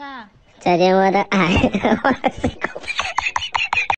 饭。再见，我的爱，我的 C 口。